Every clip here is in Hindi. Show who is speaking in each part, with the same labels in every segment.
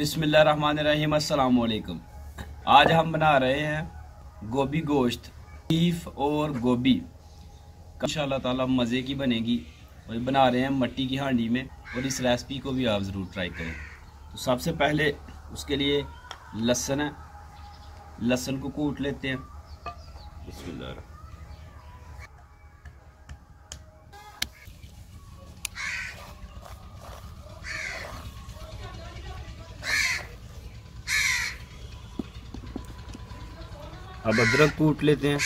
Speaker 1: अस्सलाम वालेकुम आज हम बना रहे हैं गोभी गोश्त, बीफ और गोभी। इंशाल्लाह ताला मज़े की बनेगी और बना रहे हैं मट्टी की हांडी में और इस रेसिपी को भी आप ज़रूर ट्राई करें। तो सबसे पहले उसके लिए लहसुन है। लहसुन को कूट लेते हैं। बिस्मिल्लाह। अब अदरक कूट लेते हैं।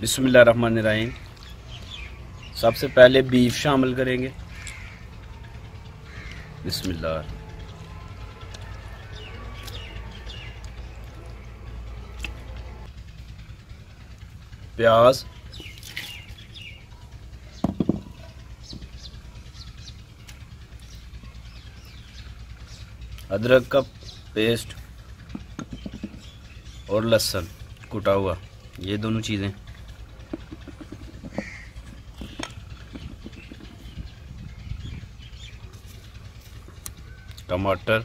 Speaker 1: बिस्मिल्लाहिर्रहमानिर्रहीम। सबसे पहले बीफ शामिल करेंगे। बिस्मिल्लाह। प्याज। अदरक का पेस्ट और लहसुन कुटा हुआ। ये दोनों चीज़ें। टमाटर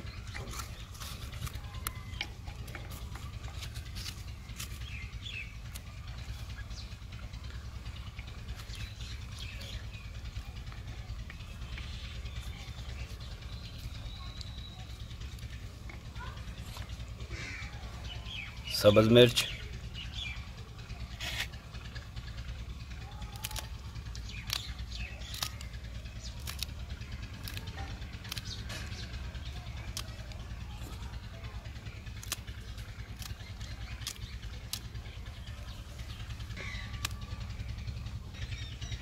Speaker 1: सब्ज़ मिर्च।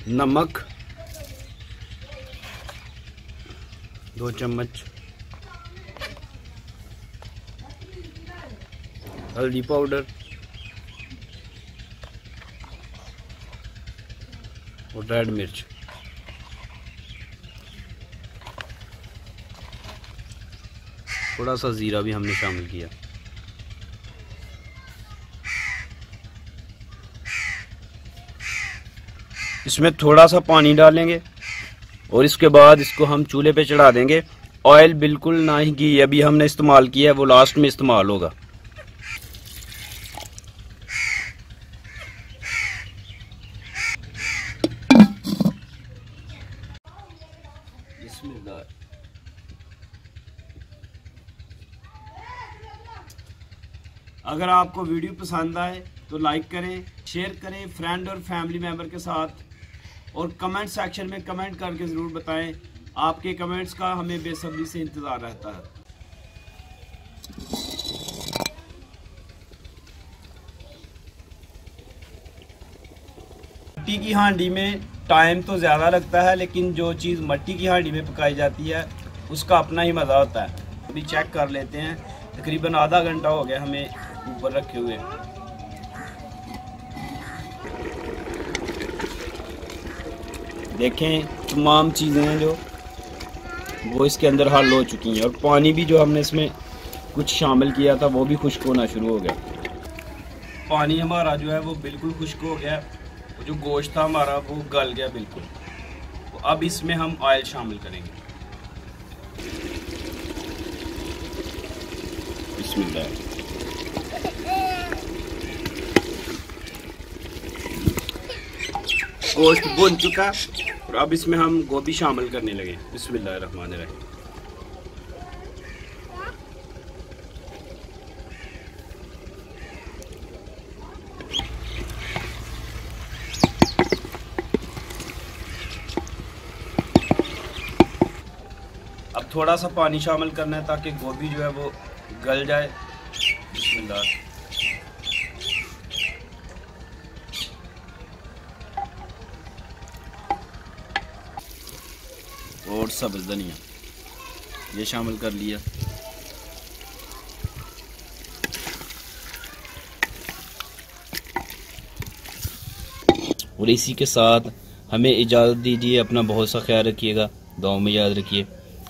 Speaker 1: नमक, दो चम्मच हल्दी पाउडर और रेड मिर्च। थोड़ा सा ज़ीरा भी हमने शामिल किया। इसमें थोड़ा सा पानी डालेंगे और इसके बाद इसको हम चूल्हे पे चढ़ा देंगे। ऑयल बिल्कुल ना ही घी, अभी हमने इस्तेमाल किया है, वो लास्ट में इस्तेमाल होगा। अगर आपको वीडियो पसंद आए तो लाइक करें शेयर करें फ्रेंड और फैमिली मेंबर के साथ। और कमेंट सेक्शन में कमेंट करके ज़रूर बताएँ। आपके कमेंट्स का हमें बेसब्री से इंतज़ार रहता है। मट्टी की हांडी में टाइम तो ज़्यादा लगता है, लेकिन जो चीज़ मट्टी की हांडी में पकाई जाती है, उसका अपना ही मज़ा होता है। अभी चेक कर लेते हैं। तकरीबन आधा घंटा हो गया हमें ऊपर रखे हुए। देखें, तमाम चीज़ें हैं जो वो इसके अंदर हल हो चुकी हैं। और पानी भी जो हमने इसमें कुछ शामिल किया था, वो भी खुश्क होना शुरू हो गया। पानी हमारा जो है, वो बिल्कुल खुश्क हो गया। वो जो गोश्त था हमारा, वो गल गया बिल्कुल। तो अब इसमें हम ऑयल शामिल करेंगे। गोश्त बुन चुका। और अब इसमें हम गोभी शामिल करने लगे। रहमान अब थोड़ा सा पानी शामिल करना है ताकि गोभी जो है वो गल जाए। बिस्मिल्लाह। और सब्ज़ धनिया। ये शामिल कर लिया। और इसी के साथ हमें इजाज़त दीजिए, अपना बहुत सा ख्याल रखिएगा। दुआ में याद रखिए।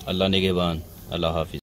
Speaker 1: अल्लाह नगेबान। अल्लाह हाफिज़।